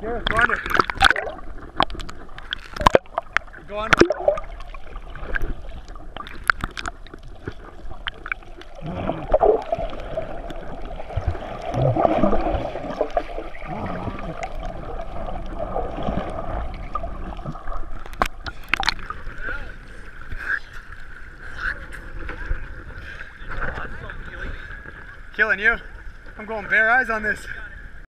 Here, go under. Killing you. I'm going bare eyes on this.